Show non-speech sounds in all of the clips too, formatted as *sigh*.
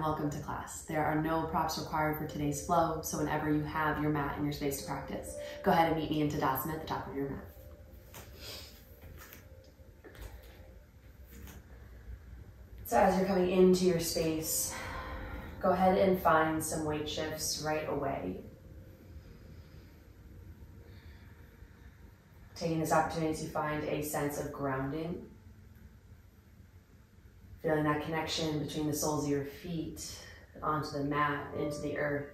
and welcome to class. There are no props required for today's flow, so whenever you have your mat and your space to practice, go ahead and meet me in Tadasana at the top of your mat. So as you're coming into your space, go ahead and find some weight shifts right away. Taking this opportunity to find a sense of grounding. Feeling that connection between the soles of your feet onto the mat, into the earth.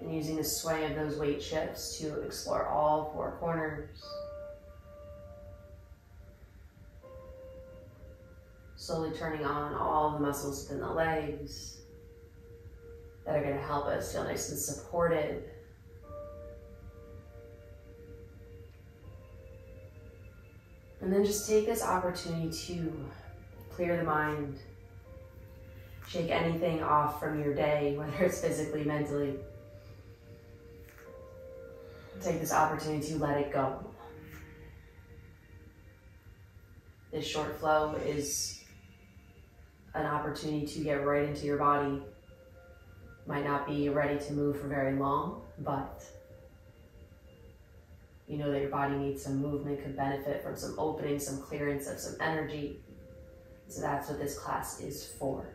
And using the sway of those weight shifts to explore all four corners. Slowly turning on all the muscles within the legs that are going to help us feel nice and supported. And then just take this opportunity to clear the mind, shake anything off from your day, *laughs* whether it's physically, mentally. Take this opportunity to let it go. This short flow is an opportunity to get right into your body. Might not be ready to move for very long, but you know that your body needs some movement, could benefit from some opening, some clearance of some energy. So that's what this class is for.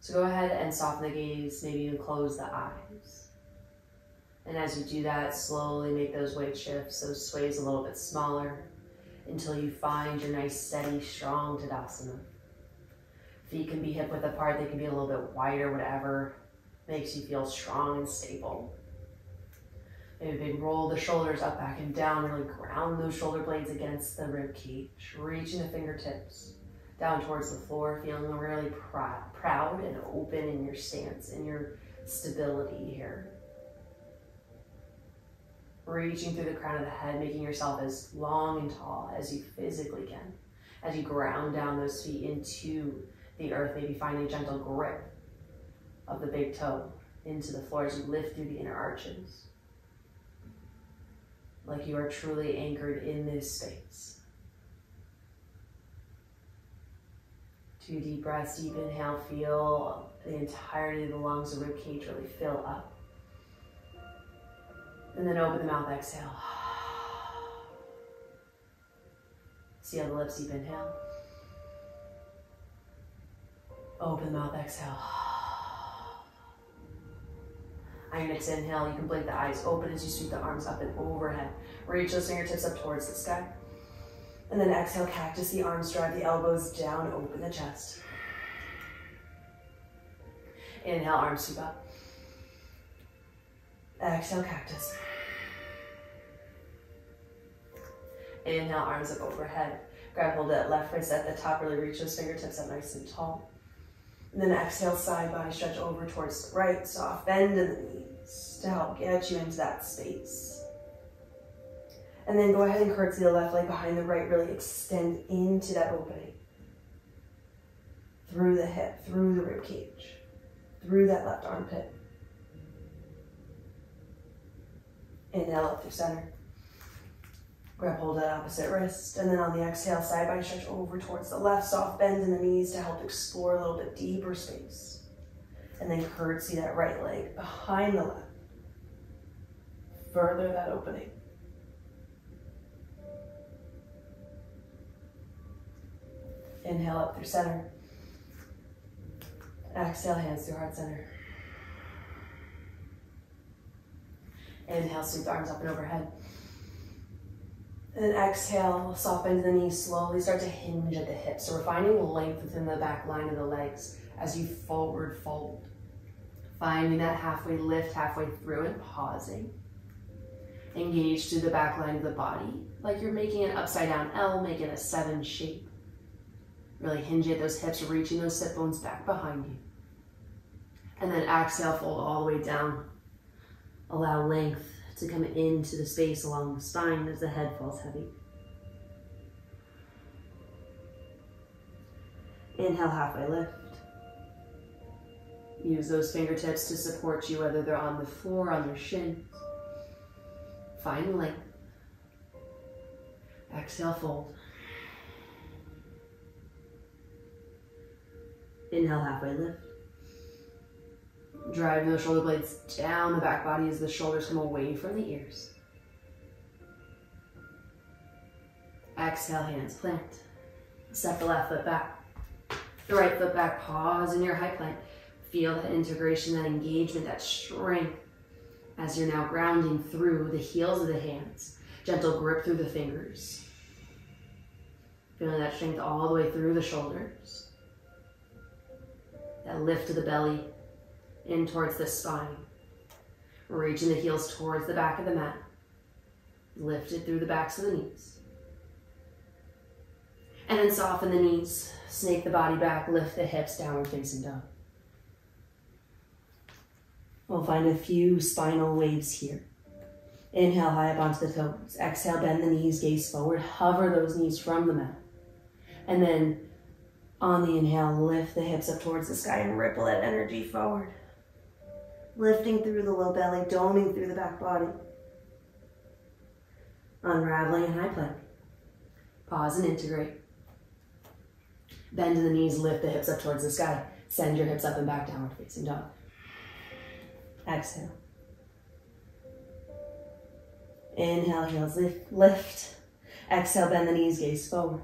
So go ahead and soften the gaze, maybe even close the eyes. And as you do that, slowly make those weight shifts, those sways a little bit smaller until you find your nice, steady, strong Tadasana. Feet can be hip width apart, they can be a little bit wider, whatever makes you feel strong and stable. Maybe big roll the shoulders up, back, and down. Really ground those shoulder blades against the rib cage. Reaching the fingertips down towards the floor, feeling really pr proud and open in your stance and your stability here. Reaching through the crown of the head, making yourself as long and tall as you physically can. As you ground down those feet into the earth, maybe finding a gentle grip of the big toe into the floor as you lift through the inner arches. Like you are truly anchored in this space. Two deep breaths, deep inhale, feel the entirety of the lungs, the rib cage really fill up. And then open the mouth, exhale. *sighs* See how the lips, deep inhale. Open the mouth, exhale. *sighs* Ionix inhale, you can blink the eyes open as you sweep the arms up and overhead. Reach those fingertips up towards the sky. And then exhale, cactus the arms, drive the elbows down, open the chest. Inhale, arms sweep up. Exhale, cactus. Inhale, arms up overhead. Grab hold of that left wrist at the top, really reach those fingertips up nice and tall. And then exhale, side body stretch over towards the right, soft bend in the knees to help get you into that space. And then go ahead and curtsy the left leg behind the right, really extend into that opening. Through the hip, through the rib cage, through that left armpit. Inhale up through center. Grab hold of that opposite wrist, and then on the exhale, side body stretch over towards the left, soft bend in the knees to help explore a little bit deeper space. And then curtsy that right leg behind the left. Further that opening. Inhale up through center. Exhale, hands through heart center. Inhale, sweep the arms up and overhead. And exhale, soften the knees slowly, start to hinge at the hips. So we're finding length within the back line of the legs as you forward fold. Finding that halfway lift, halfway through and pausing. Engage through the back line of the body, like you're making an upside down L, making a seven shape. Really hinge at those hips, reaching those sit bones back behind you. And then exhale, fold all the way down. Allow length to come into the space along the spine as the head falls heavy. Inhale, halfway lift. Use those fingertips to support you, whether they're on the floor, on your shins. Find length. Exhale, fold. Inhale, halfway lift. Drive those shoulder blades down the back body as the shoulders come away from the ears. Exhale, hands plant. Step the left foot back. The right foot back, pause in your high plank. Feel that integration, that engagement, that strength as you're now grounding through the heels of the hands. Gentle grip through the fingers. Feeling that strength all the way through the shoulders. That lift to the belly, in towards the spine. Reaching the heels towards the back of the mat. Lift it through the backs of the knees. And then soften the knees, snake the body back, lift the hips, downward facing dog. We'll find a few spinal waves here. Inhale high up onto the toes. Exhale, bend the knees, gaze forward. Hover those knees from the mat. And then on the inhale, lift the hips up towards the sky and ripple that energy forward. Lifting through the low belly, doming through the back body. Unraveling in high plank. Pause and integrate. Bend the knees, lift the hips up towards the sky. Send your hips up and back, downward facing dog. Exhale. Inhale, heels lift, lift. Exhale, bend the knees, gaze forward.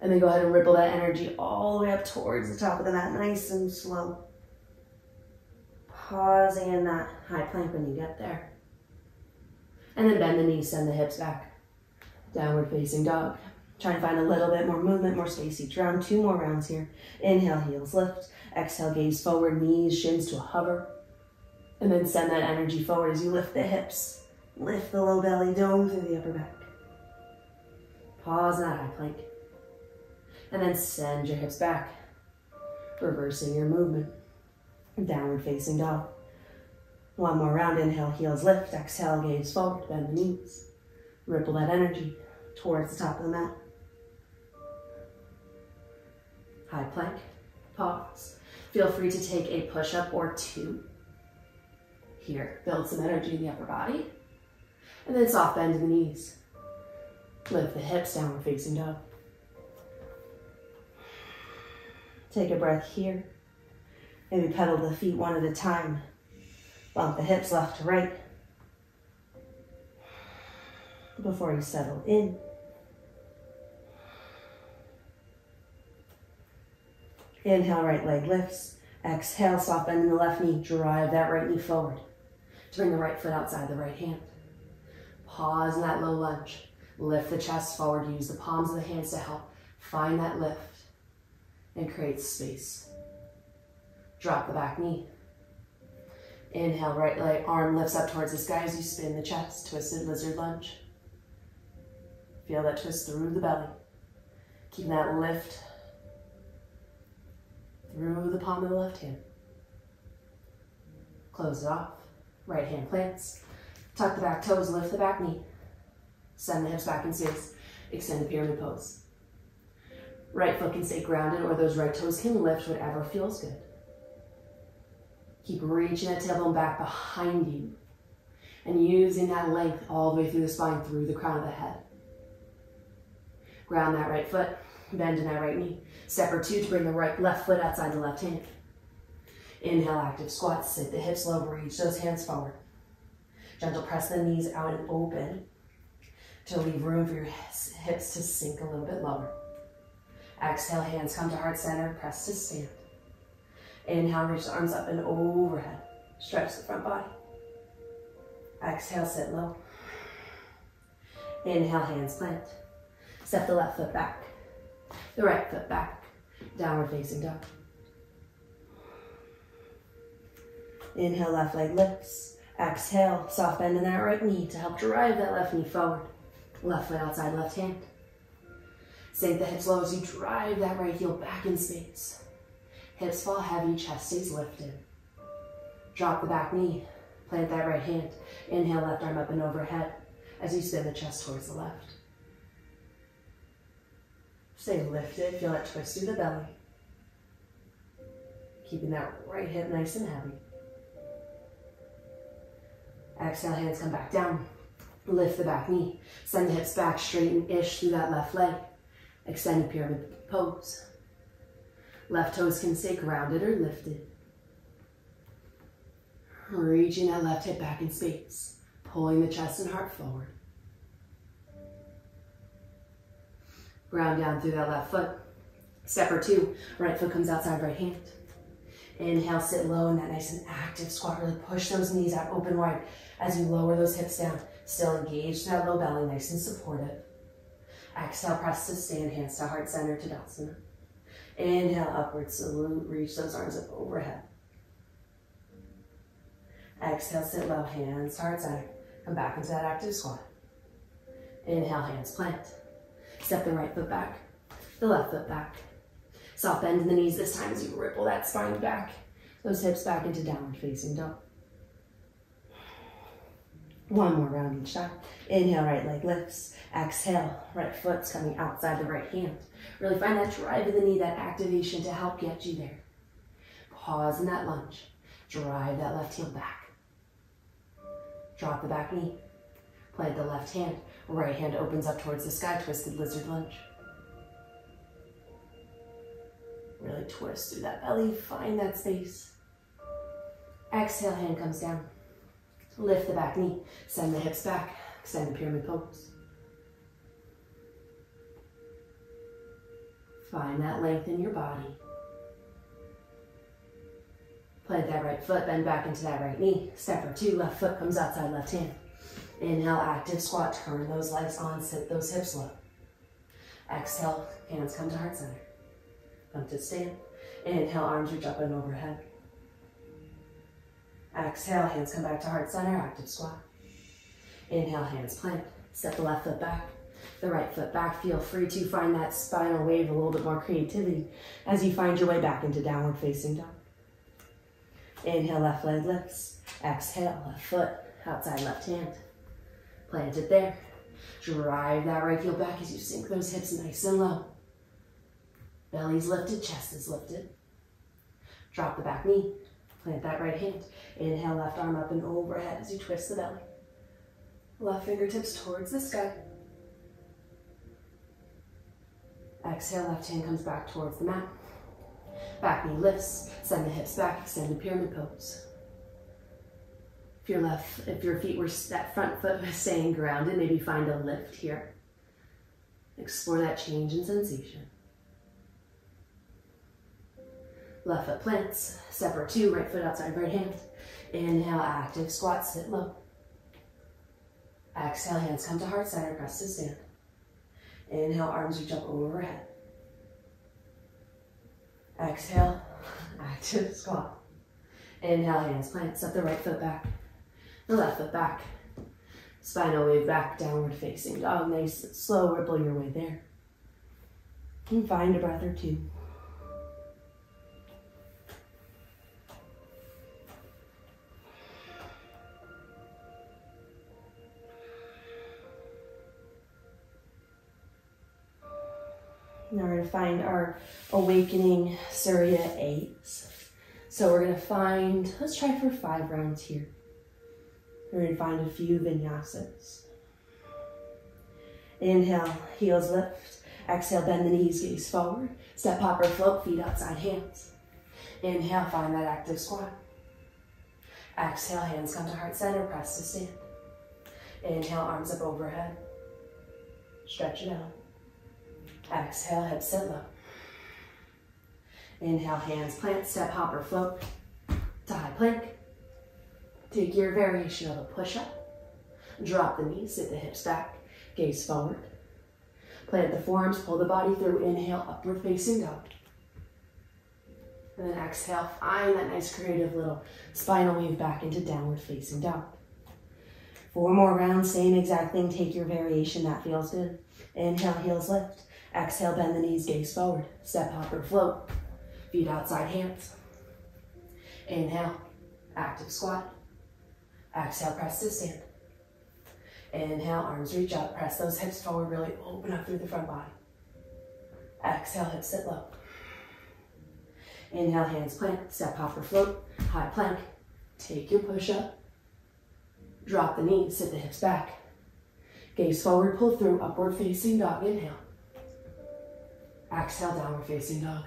And then go ahead and ripple that energy all the way up towards the top of the mat, nice and slow. Pausing in that high plank when you get there. And then bend the knees, send the hips back. Downward facing dog. Try and find a little bit more movement, more space each round. Two more rounds here. Inhale, heels lift. Exhale, gaze forward, knees, shins to a hover. And then send that energy forward as you lift the hips. Lift the low belly, dome through the upper back. Pause that high plank. And then send your hips back. Reversing your movement. Downward facing dog. One more round. Inhale, heels lift. Exhale, gaze forward. Bend the knees. Ripple that energy towards the top of the mat. High plank. Pause. Feel free to take a push-up or two here. Build some energy in the upper body. And then soft bend the knees. Lift the hips, downward facing dog. Take a breath here. Maybe pedal the feet one at a time. Bump the hips left to right. Before you settle in. Inhale, right leg lifts. Exhale, soft bend in the left knee. Drive that right knee forward to bring the right foot outside the right hand. Pause in that low lunge. Lift the chest forward. Use the palms of the hands to help find that lift and create space. Drop the back knee. Inhale, right leg, arm lifts up towards the sky as you spin the chest. Twisted lizard lunge. Feel that twist through the belly. Keeping that lift through the palm of the left hand. Close it off. Right hand plants. Tuck the back toes, lift the back knee. Send the hips back in space. Extend the pyramid pose. Right foot can stay grounded or those right toes can lift, whatever feels good. Keep reaching that tailbone back behind you and using that length all the way through the spine, through the crown of the head. Ground that right foot, bend in that right knee. Step or two to bring the right left foot outside the left hand. Inhale, active squat, sit the hips low, reach those hands forward. Gentle press the knees out and open to leave room for your hips to sink a little bit lower. Exhale, hands come to heart center, press to stand. Inhale, reach the arms up and overhead. Stretch the front body. Exhale, sit low. Inhale, hands plant. Step the left foot back. The right foot back. Downward facing dog. Inhale, left leg lifts. Exhale, soft bend in that right knee to help drive that left knee forward. Left foot outside left hand. Sink the hips low as you drive that right heel back in space. Hips fall heavy, chest stays lifted. Drop the back knee, plant that right hand. Inhale, left arm up and overhead as you spin the chest towards the left. Stay lifted, feel that twist through the belly. Keeping that right hip nice and heavy. Exhale, hands come back down. Lift the back knee. Send the hips back, straighten-ish through that left leg. Extend Extended pyramid pose. Left toes can stay grounded or lifted. Reaching that left hip back in space. Pulling the chest and heart forward. Ground down through that left foot. Step or two. Right foot comes outside right hand. Inhale, sit low in that nice and active squat. Really push those knees out open wide as you lower those hips down. Still engaged that low belly, nice and supportive. Exhale, press to stand, hands to heart center, to Tadasana. Inhale, upward salute, reach those arms up overhead. Exhale, sit low, hands heart center. Come back into that active squat. Inhale, hands plant. Step the right foot back, the left foot back. Soft bend in the knees this time as you ripple that spine back. Those hips back into downward facing dog. One more round each time. Inhale, right leg lifts. Exhale, right foot's coming outside the right hand. Really find that drive in the knee, that activation to help get you there. Pause in that lunge. Drive that left heel back. Drop the back knee. Plant the left hand. Right hand opens up towards the sky, twisted lizard lunge. Really twist through that belly, find that space. Exhale, hand comes down. Lift the back knee, send the hips back, extend the pyramid pose. Find that length in your body. Plant that right foot, bend back into that right knee. Step or two, left foot comes outside left hand. Inhale, active squat, turn those legs on, sit those hips low. Exhale, hands come to heart center. Come to stand. Inhale, arms reach up and overhead. Exhale, hands come back to heart center, active squat. Inhale, hands plant. Step the left foot back, the right foot back. Feel free to find that spinal wave, a little bit more creativity as you find your way back into downward facing dog. Inhale, left leg lifts. Exhale, left foot, outside left hand. Plant it there. Drive that right heel back as you sink those hips nice and low. Belly's lifted, chest is lifted. Drop the back knee. Plant that right hand. Inhale, left arm up and overhead as you twist the belly. Left fingertips towards the sky. Exhale, left hand comes back towards the mat. Back knee lifts, send the hips back, extend the pyramid pose. If your left, if your feet were, that front foot was staying grounded, maybe find a lift here. Explore that change in sensation. Left foot plants, or two, right foot outside right hand. Inhale, active squat, sit low. Exhale, hands come to heart center, press to stand. Inhale, arms reach up overhead. Exhale, *laughs* active squat. Inhale, hands plant, step the right foot back, the left foot back. Spinal wave back, downward facing dog. Nice, slow ripple your way there. And find a breath or two. We're going to find our awakening Surya A's. So we're going to find, let's try for five rounds here. We're to find a few vinyasas. Inhale, heels lift. Exhale, bend the knees, gaze forward. Step, hop, or float, feet outside hands. Inhale, find that active squat. Exhale, hands come to heart center, press to stand. Inhale, arms up overhead. Stretch it out. Exhale, hips sit low. Inhale, hands plant, step, hop, or float to high plank. Take your variation of a push-up. Drop the knees, sit the hips back, gaze forward. Plant the forearms, pull the body through. Inhale, upward facing dog. And then exhale, find that nice creative little spinal weave back into downward facing dog. Four more rounds, same exact thing. Take your variation, that feels good. Inhale, heels lift. Exhale, bend the knees, gaze forward. Step, hop, or float. Feet outside hands. Inhale, active squat. Exhale, press to stand. Inhale, arms reach up, press those hips forward, really open up through the front body. Exhale, hips sit low. Inhale, hands plant, step, hop, or float, high plank. Take your push up. Drop the knees, sit the hips back. Gaze forward, pull through, upward facing dog, inhale. Exhale, downward facing dog.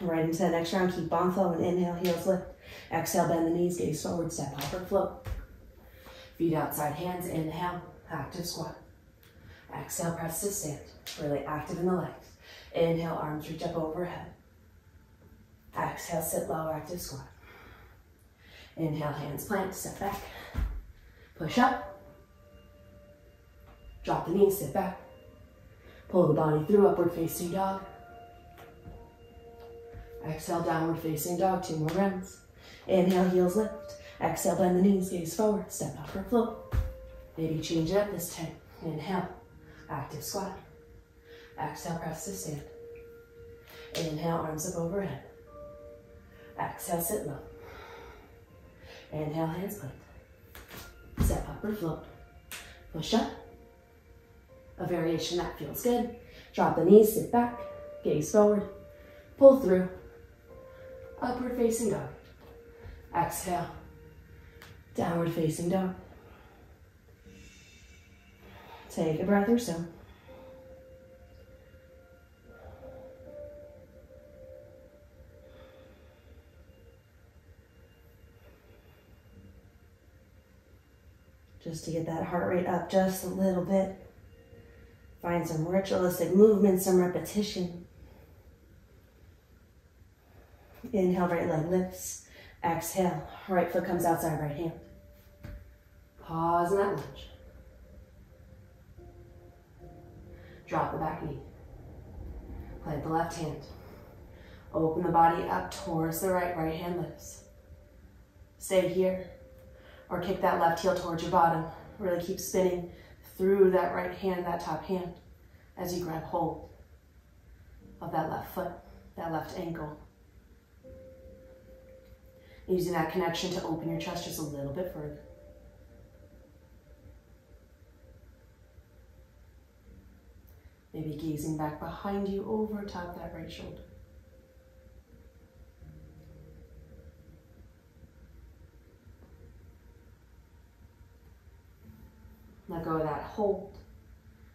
Right into the next round, keep on flowing. Inhale, heels lift. Exhale, bend the knees, gaze forward, step, hop, or float. Feet outside hands, inhale, active squat. Exhale, press to stand. Really active in the legs. Inhale, arms reach up overhead. Exhale, sit low, active squat. Inhale, hands plant, step back. Push up. Drop the knees, sit back. Pull the body through, upward facing dog. Exhale, downward facing dog, two more rounds. Inhale, heels lift. Exhale, bend the knees, gaze forward, step up or float. Maybe change it up this time. Inhale, active squat. Exhale, press to stand. Inhale, arms up overhead. Exhale, sit low. Inhale, hands plant. Step up or float. Push up. A variation that feels good. Drop the knees, sit back, gaze forward, pull through. Upward facing dog. Exhale. Downward facing dog. Take a breath or so. Just to get that heart rate up just a little bit. Find some ritualistic movement, some repetition. Inhale, right leg lifts. Exhale, right foot comes outside right hand. Pause in that lunge. Drop the back knee. Plant the left hand. Open the body up towards the right, right hand lifts. Stay here. Or kick that left heel towards your bottom. Really keep spinning through that right hand, that top hand, as you grab hold of that left foot, that left ankle. Using that connection to open your chest just a little bit further. Maybe gazing back behind you over top that right shoulder. Let go of that hold.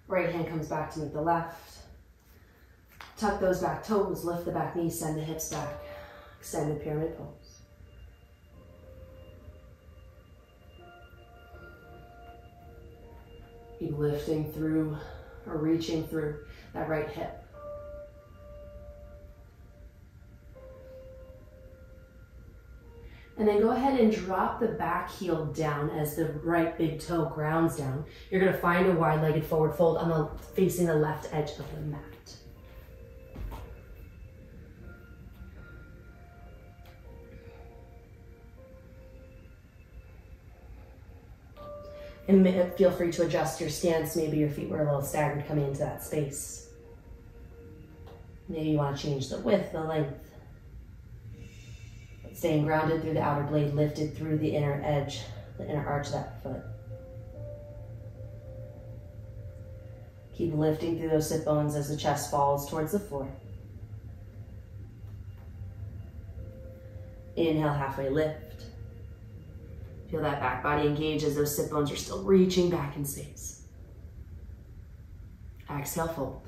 Right hand comes back to meet the left. Tuck those back toes, lift the back knees, send the hips back. Extended pyramid pose. Keep lifting through or reaching through that right hip. And then go ahead and drop the back heel down as the right big toe grounds down. You're gonna find a wide-legged forward fold on the facing the left edge of the mat. And feel free to adjust your stance. Maybe your feet were a little staggered coming into that space. Maybe you want to change the width, the length. Staying grounded through the outer blade, lifted through the inner edge, the inner arch of that foot. Keep lifting through those sit bones as the chest falls towards the floor. Inhale, halfway lift. Feel that back body engage as those sit bones are still reaching back in space. Exhale, fold.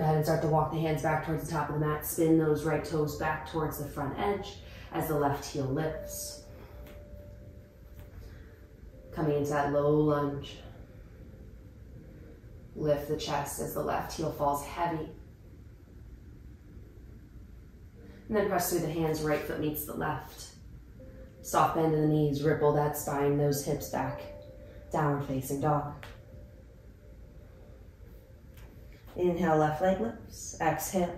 Go ahead and start to walk the hands back towards the top of the mat. Spin those right toes back towards the front edge as the left heel lifts. Coming into that low lunge. Lift the chest as the left heel falls heavy And then press through the hands, right foot meets the left. Soft bend in the knees, ripple that spine, those hips back. Downward facing dog. Inhale, left leg lifts. Exhale.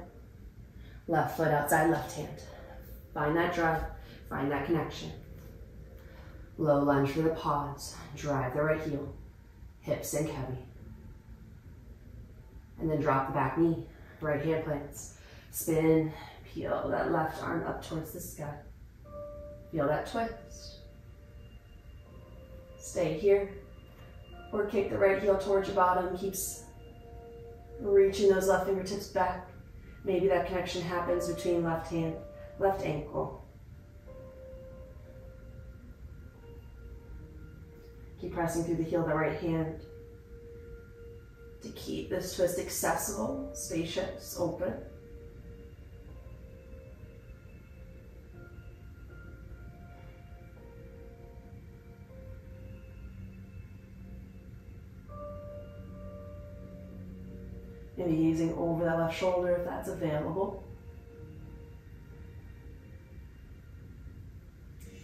Left foot outside, left hand. Find that drive, find that connection. Low lunge for the pause. Drive the right heel. Hips sink heavy. And then drop the back knee. Right hand plants. Spin, Peel that left arm up towards the sky. Feel that twist. Stay here. Or kick the right heel towards your bottom, keeps reaching those left fingertips back. Maybe that connection happens between left hand, left ankle. Keep pressing through the heel of the right hand to keep this twist accessible, spacious, open. Maybe gazing over that left shoulder if that's available.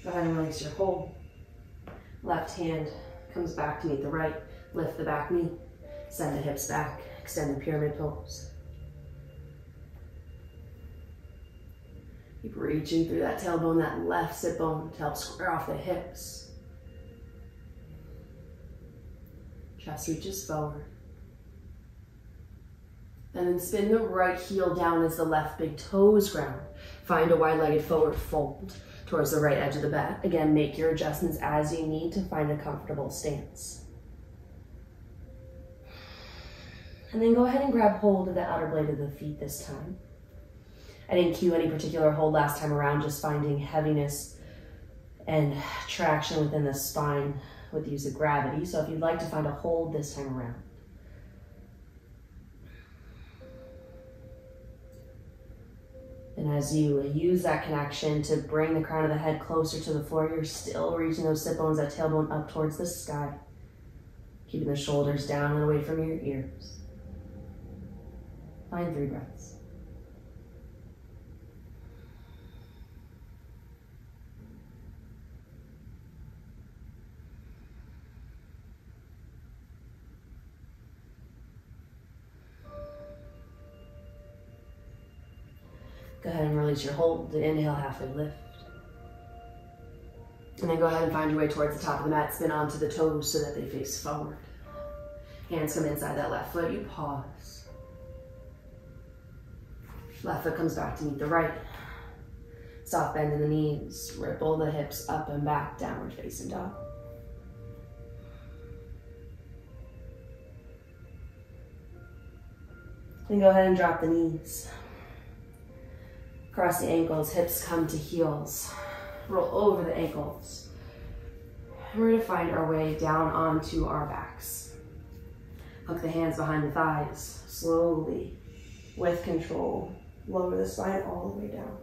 Go ahead and release your hold. Left hand comes back to meet the right. Lift the back knee. Send the hips back. Extend the pyramid pose. Keep reaching through that tailbone, that left sit bone to help square off the hips. Chest reaches forward. And then spin the right heel down as the left big toes ground. Find a wide-legged forward fold towards the right edge of the mat. Again, make your adjustments as you need to find a comfortable stance. And then go ahead and grab hold of the outer blade of the feet this time. I didn't cue any particular hold last time around, just finding heaviness and traction within the spine with the use of gravity. So if you'd like to find a hold this time around, And as you use that connection to bring the crown of the head closer to the floor, you're still reaching those sit bones, that tailbone up towards the sky. Keeping the shoulders down and away from your ears. Find three breaths. Release your hold. The inhale, halfway lift. And then go ahead and find your way towards the top of the mat. Spin onto the toes so that they face forward. Hands come inside that left foot. You pause. Left foot comes back to meet the right. Soft bend in the knees. Ripple the hips up and back. Downward facing dog. Then go ahead and drop the knees. Cross the ankles, hips come to heels. Roll over the ankles. And we're gonna find our way down onto our backs. Hook the hands behind the thighs. Slowly, with control, lower the spine all the way down.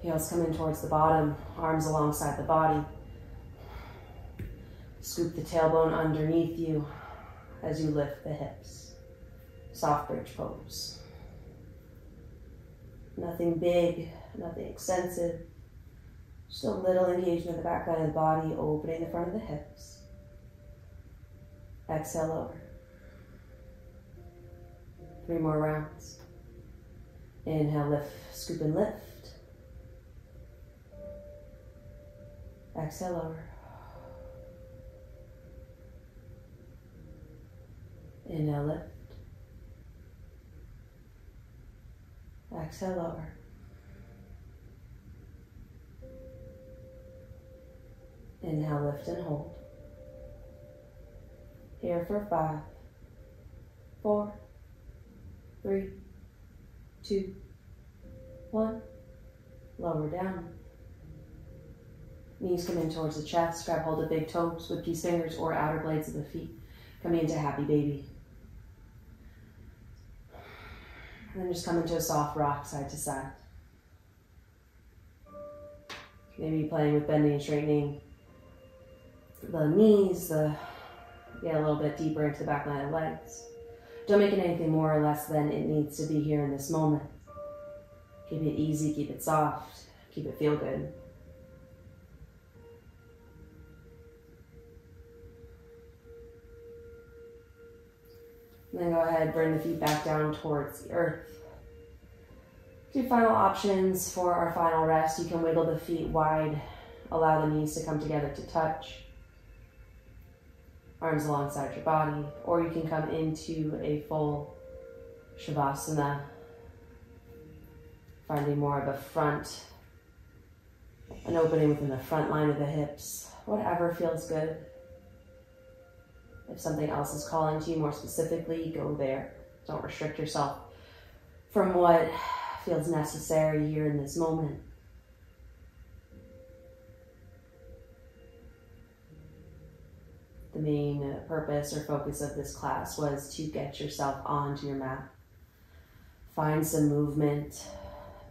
Heels come in towards the bottom, arms alongside the body. Scoop the tailbone underneath you as you lift the hips soft bridge pose. Nothing big, nothing extensive. Just a little engagement of the back line of the body, opening the front of the hips. Exhale over. Three more rounds. Inhale, lift, scoop and lift. Exhale over. Inhale, lift. Exhale lower. Inhale, lift and hold. Here for five, four, three, two, one. Lower down. Knees come in towards the chest. Grab hold of big toes with these fingers or outer blades of the feet. Coming into happy baby. And then just come into a soft rock side to side. Maybe playing with bending and straightening the knees, the get a little bit deeper into the back line of legs. Don't make it anything more or less than it needs to be here in this moment. Keep it easy, keep it soft, keep it feel good. And then go ahead, bring the feet back down towards the earth. Two final options for our final rest. You can wiggle the feet wide, allow the knees to come together to touch. Arms alongside your body, or you can come into a full Shavasana, finding more of a front An opening within the front line of the hips, whatever feels good. If something else is calling to you more specifically, go there. Don't restrict yourself from what feels necessary here in this moment. The main purpose or focus of this class was to get yourself onto your mat. Find some movement,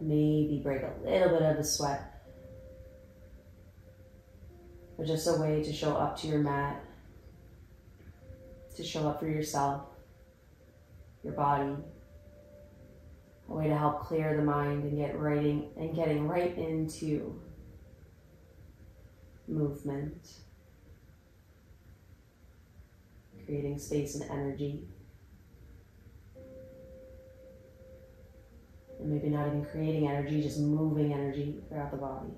maybe break a little bit of a sweat. But just a way to show up to your mat, to show up for yourself, your body. A way to help clear the mind and get writing and getting right into movement. Creating space and energy. And maybe not even creating energy, just moving energy throughout the body.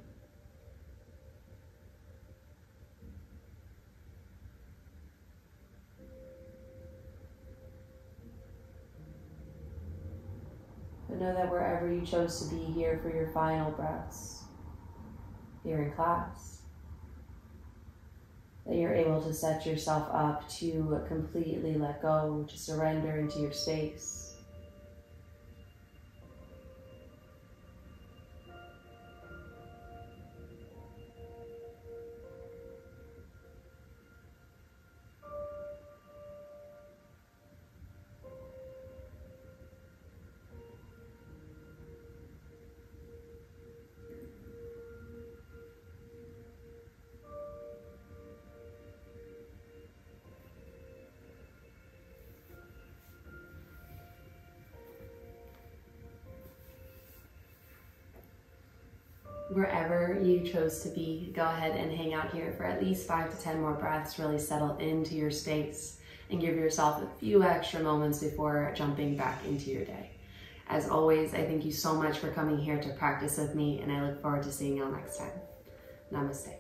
Know that wherever you chose to be here for your final breaths, here in class, that you're able to set yourself up to completely let go, to surrender into your space. Wherever you chose to be, go ahead and hang out here for at least five to 10 more breaths, really settle into your space and give yourself a few extra moments before jumping back into your day. As always, I thank you so much for coming here to practice with me and I look forward to seeing you all next time. Namaste.